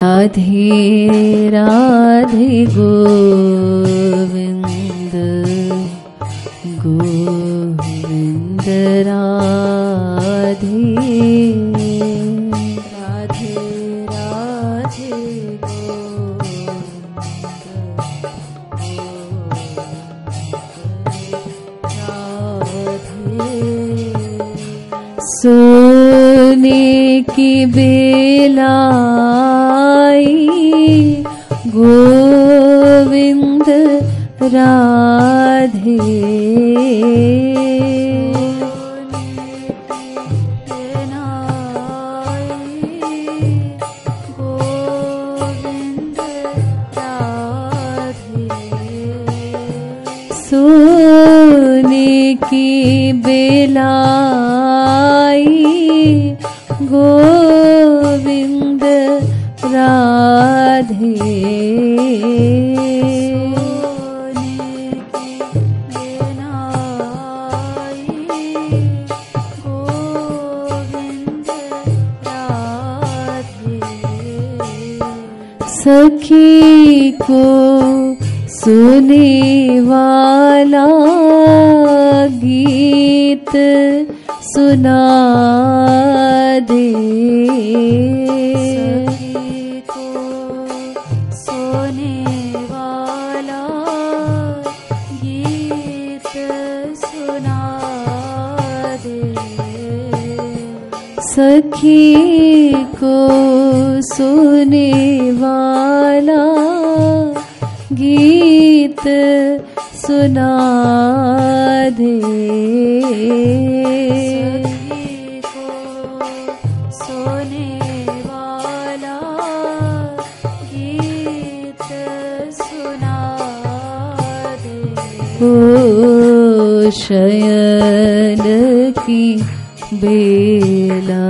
राधे राधे गोविन्द गोविन्द राधे राधे राधे राधे सोने की बेलाई राधे। सोने की बेलाई गोविंद राधे सखी को सुने वाला गीत सुना दे। सखी को सुने वाला गीत सुना दे। सखी को सोने वाला गीत सुना दे। ओ शयन की बेला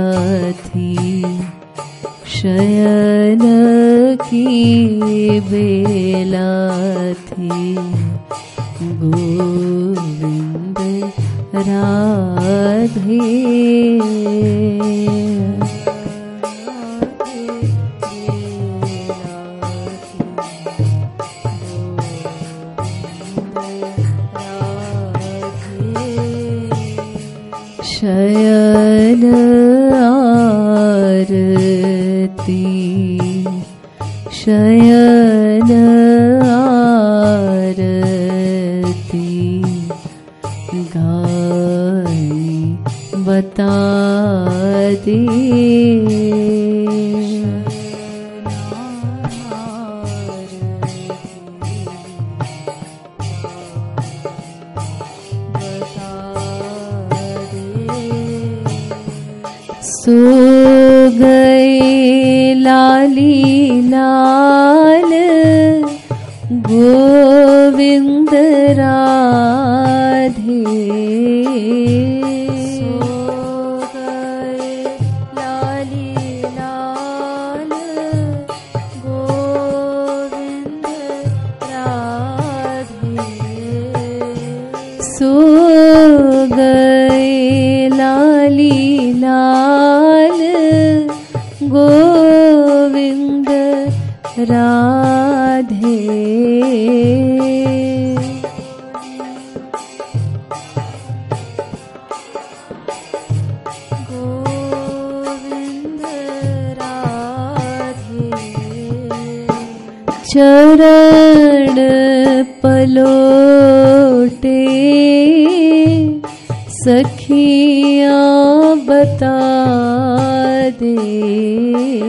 थी शयन की बेला थी गोविंद राधे शयन आरती। शयन आरती। गाय बता सो गए लाली लाल गोविंद राधे। लाली लाल गोविंद राधे। सो गए लाली लाल गोविंद राधे। गोविंद राधे। चरण पलोटे। सखियां बता दे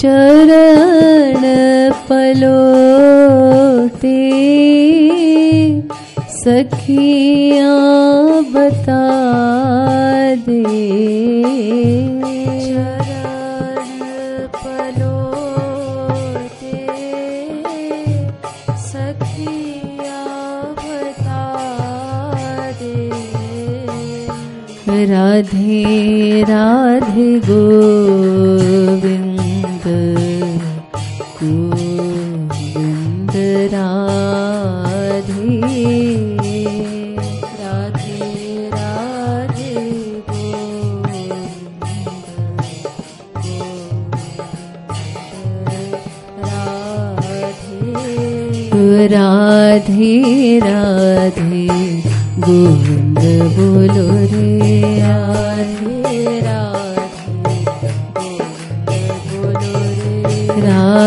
चरण पलोटे सखियां बता दे राधे राधे गोविन्द गोविन्द राधे राधे राधे राधे राधे गोविन्द बोलो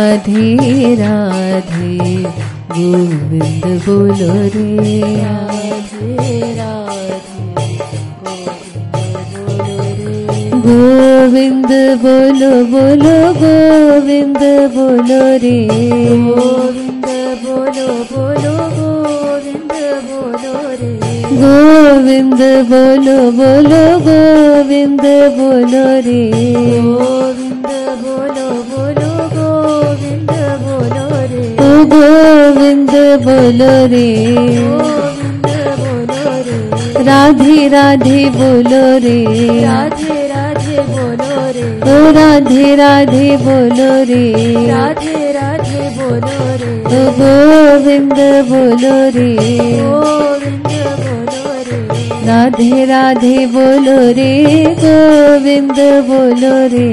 राधे राधे गोविन्द बोलो रे। राधे राधे राधे राधे गोविन्द बोलो रे गोविन्द बोलो बोलो रे गोविन्द बोलो बोलो गोविन्द बोलो रे। गोविन्द बोलो बोलो गोविन्द बोलो रे गोविन्द बोलो रे राधे राधे बोलो रे राधे राधे बोलो रे ओ राधे राधे बोलो रे राधे राधे बोलो रे ओ गोविन्द बोलो रे राधे राधे बोलो रे गोविंद बोलो रे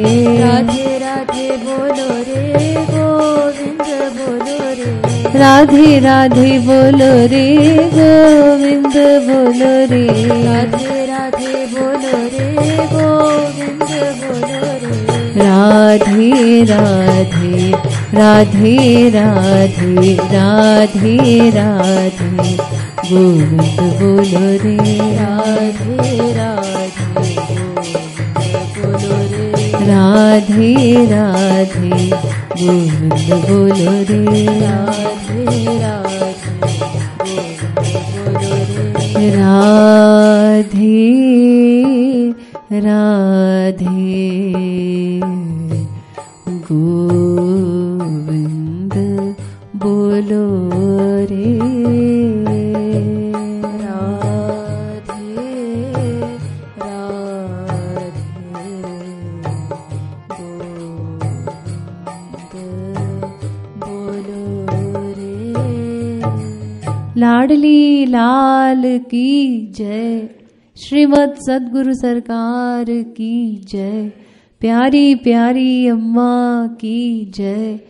राधे राधे बोलो रे राधे राधे बोलो रे गोविंद बोलो रे। राधे राधे बोलो रे गोविन्द बोलो रे। राधे राधे राधे राधे राधे राधे गोविन्द बोलो रे। राधे राधे राधे राधे गोविन्द बोलो रे राधे राधे बोलो रे राधे गोविन्द बोलो रे लाडली लाल की जय। श्रीमद सदगुरु सरकार की जय। प्यारी प्यारी अम्मा की जय।